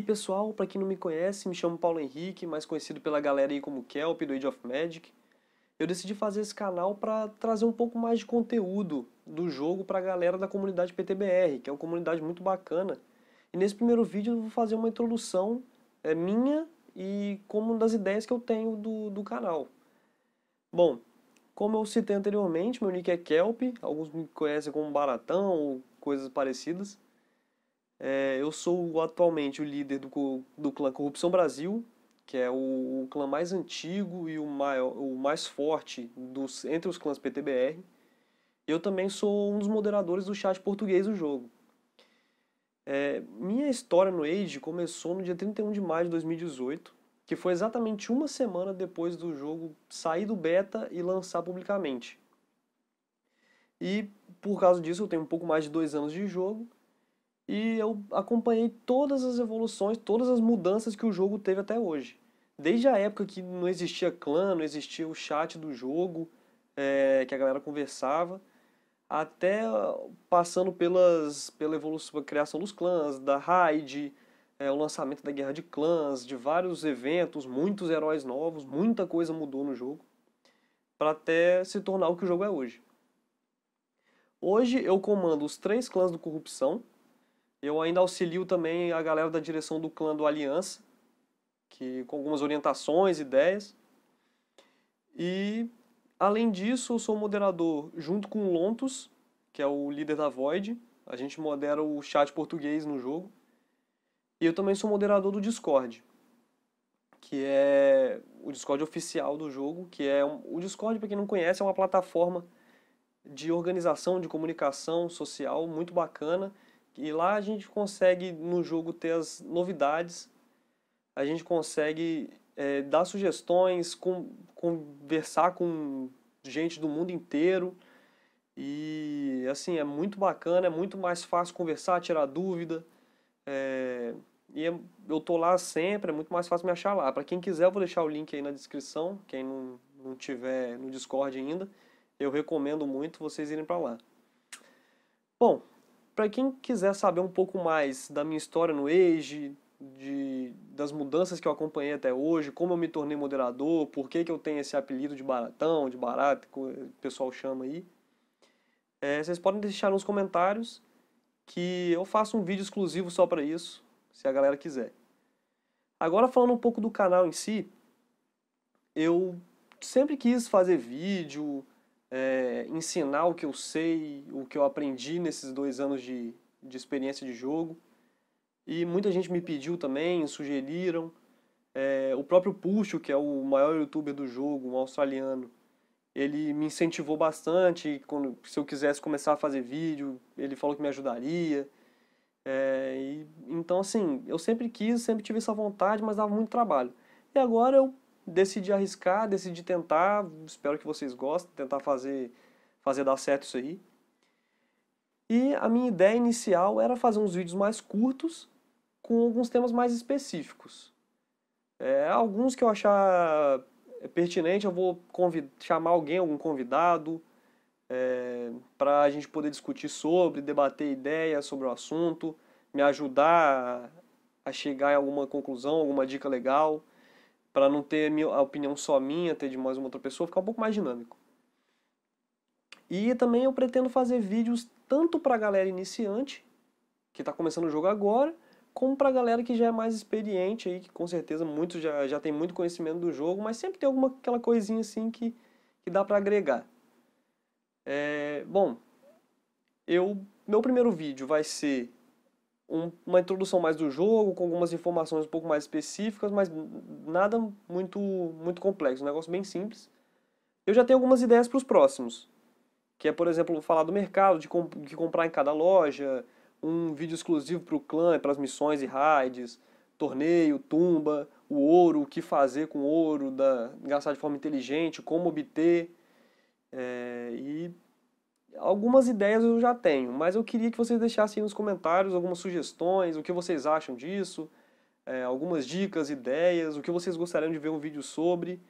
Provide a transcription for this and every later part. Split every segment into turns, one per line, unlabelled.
aí, pessoal, para quem não me conhece, me chamo Paulo Henrique, mais conhecido pela galera aí como Kelp do Age of Magic. Eu decidi fazer esse canal para trazer um pouco mais de conteúdo do jogo para a galera da comunidade PTBR, que é uma comunidade muito bacana. E nesse primeiro vídeo eu vou fazer uma introdução é, minha e como das ideias que eu tenho do, do canal. Bom, como eu citei anteriormente, meu nick é Kelp, alguns me conhecem como Baratão ou coisas parecidas. É, eu sou atualmente o líder do, do clã Corrupção Brasil, que é o, o clã mais antigo e o, maior, o mais forte dos, entre os clãs PTBR. Eu também sou um dos moderadores do chat português do jogo. É, minha história no Age começou no dia 31 de maio de 2018, que foi exatamente uma semana depois do jogo sair do beta e lançar publicamente. E por causa disso eu tenho um pouco mais de dois anos de jogo e eu acompanhei todas as evoluções, todas as mudanças que o jogo teve até hoje. Desde a época que não existia clã, não existia o chat do jogo, é, que a galera conversava, até passando pelas, pela evolução, criação dos clãs, da raid, é, o lançamento da Guerra de Clãs, de vários eventos, muitos heróis novos, muita coisa mudou no jogo, para até se tornar o que o jogo é hoje. Hoje eu comando os três clãs do Corrupção, eu ainda auxilio também a galera da direção do clã do Aliança, que com algumas orientações, ideias. E além disso, eu sou moderador junto com o Lontus, que é o líder da Void. A gente modera o chat português no jogo. E eu também sou moderador do Discord, que é o Discord oficial do jogo, que é um, o Discord, para quem não conhece, é uma plataforma de organização, de comunicação social muito bacana e lá a gente consegue no jogo ter as novidades, a gente consegue é, dar sugestões, com, conversar com gente do mundo inteiro. E assim, é muito bacana, é muito mais fácil conversar, tirar dúvida. É, e é, eu tô lá sempre, é muito mais fácil me achar lá. Para quem quiser, eu vou deixar o link aí na descrição. Quem não, não tiver no Discord ainda, eu recomendo muito vocês irem para lá. Bom, para quem quiser saber um pouco mais da minha história no Age, de, das mudanças que eu acompanhei até hoje, como eu me tornei moderador, por que, que eu tenho esse apelido de baratão, de barato, que o pessoal chama aí, é, vocês podem deixar nos comentários que eu faço um vídeo exclusivo só para isso, se a galera quiser. Agora falando um pouco do canal em si, eu sempre quis fazer vídeo, é, ensinar o que eu sei, o que eu aprendi nesses dois anos de, de experiência de jogo. E muita gente me pediu também, sugeriram. É, o próprio Puxo, que é o maior youtuber do jogo, um australiano, ele me incentivou bastante. Quando, se eu quisesse começar a fazer vídeo, ele falou que me ajudaria. É, e, então, assim, eu sempre quis, sempre tive essa vontade, mas dava muito trabalho. E agora eu decidi arriscar, decidi tentar, espero que vocês gostem, tentar fazer, fazer dar certo isso aí. E a minha ideia inicial era fazer uns vídeos mais curtos, com alguns temas mais específicos. É, alguns que eu achar pertinente, eu vou chamar alguém, algum convidado, é, para a gente poder discutir sobre, debater ideias sobre o assunto, me ajudar a chegar em alguma conclusão, alguma dica legal para não ter a opinião só minha, ter de mais uma outra pessoa, ficar um pouco mais dinâmico. E também eu pretendo fazer vídeos tanto para a galera iniciante, que está começando o jogo agora, como para a galera que já é mais experiente aí, que com certeza muitos já, já tem muito conhecimento do jogo, mas sempre tem alguma aquela coisinha assim que, que dá para agregar. É, bom, eu meu primeiro vídeo vai ser um, uma introdução mais do jogo, com algumas informações um pouco mais específicas, mas nada muito, muito complexo, um negócio bem simples. Eu já tenho algumas ideias para os próximos, que é, por exemplo, falar do mercado, de, comp de comprar em cada loja, um vídeo exclusivo para o clã, para as missões e raids, torneio, tumba, o ouro, o que fazer com o ouro, da, gastar de forma inteligente, como obter, é, e algumas ideias eu já tenho, mas eu queria que vocês deixassem nos comentários algumas sugestões, o que vocês acham disso, é, algumas dicas, ideias, o que vocês gostariam de ver um vídeo sobre,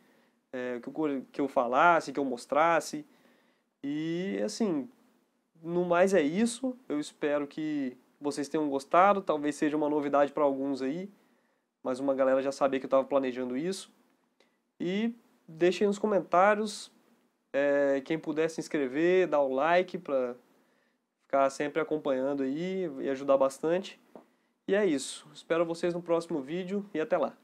é, que, eu, que eu falasse, que eu mostrasse. E assim, no mais é isso. Eu espero que vocês tenham gostado, talvez seja uma novidade para alguns aí, mas uma galera já sabia que eu estava planejando isso. E deixem nos comentários, é, quem puder se inscrever, dar o like para ficar sempre acompanhando aí e ajudar bastante. E é isso. Espero vocês no próximo vídeo e até lá.